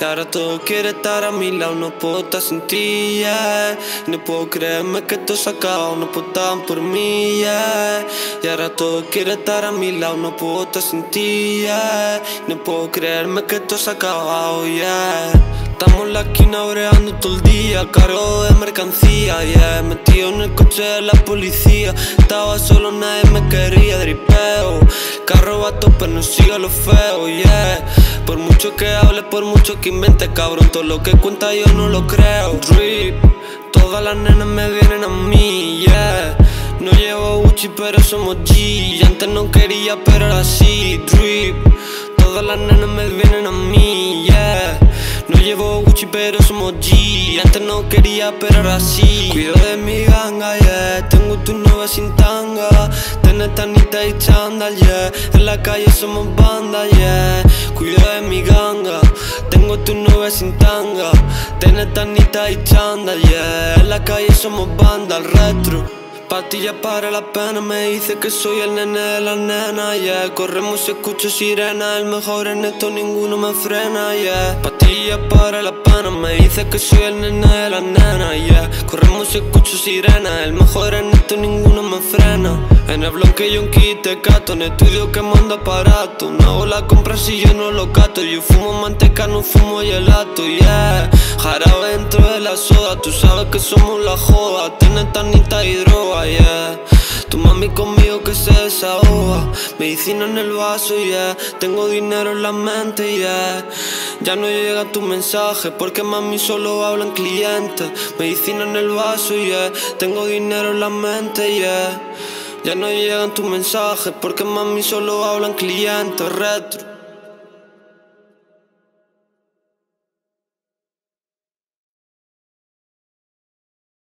Y ahora todo quiere estar a mi lado, no puedo estar sin ti. No puedo creerme que esto se acabado, no putan por mí, yeah. Y ahora todo quiere estar a mi lado, no puedo estar sin ti. No puedo creerme que esto se acabado, yeah. Estamos en la esquina breando todo el día, cargo de mercancía, yeah. Metido en el coche de la policía, estaba solo, nadie me quería, dripeo. Carro va a tope, no siga lo feo, yeah. Por mucho que hable, por mucho que invente, cabrón, todo lo que cuenta yo no lo creo. Drip, todas las nenas me vienen a mí, yeah. No llevo Gucci, pero somos G. Antes no quería, pero ahora sí. Drip, todas las nenas me vienen a mí, yeah. No llevo Gucci pero somos G Antes no quería pero ahora sí Cuido de mi ganga, yeah Tengo tu novia sin tanga Tenés tanita y chandal, yeah En la calle somos banda, yeah sin tanga. Tenés tanita y chandal, yeah. En la calle somos banda, al retro Pastilla para la pena, me dice que soy el nene de la nena, yeah. Corremos y escucho sirena, el mejor en esto ninguno me frena, yeah. Pastilla para la pena, me dice que soy el nene de la nena, yeah. Corremos y escucho sirena, el mejor en esto ninguno me frena. En el bloque yo un kit cato, en estudio que mando aparato. No hago la compra si yo no lo cato, yo fumo manteca, no fumo gelato, yeah. Jarabe dentro de la soda, tú sabes que somos la joda. Tienes tanita y droga tu mami conmigo que se desahoga. Medicina en el vaso, yeah. Tengo dinero en la mente, yeah. Ya no llega tu mensaje Porque mami solo hablan clientes Medicina en el vaso, yeah. Tengo dinero en la mente, yeah. Ya no llegan tus mensajes Porque mami solo hablan clientes Retro